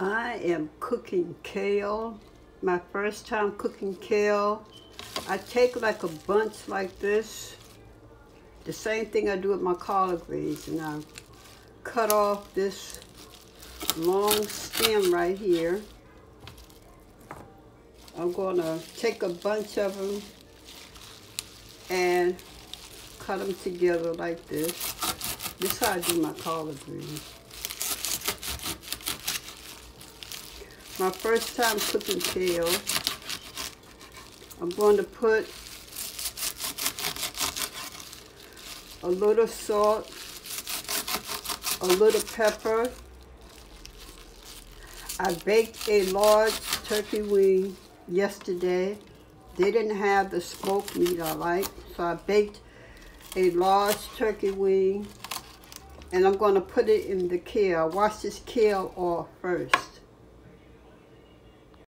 I am cooking kale. My first time cooking kale. I take like a bunch like this. The same thing I do with my collard greens. And I cut off this long stem right here. I'm gonna take a bunch of them and cut them together like this. This is how I do my collard greens. My first time cooking kale. I'm going to put a little salt, a little pepper. I baked a large turkey wing yesterday. They didn't have the smoked meat I like, so I baked a large turkey wing and I'm going to put it in the kale. Wash this kale off first.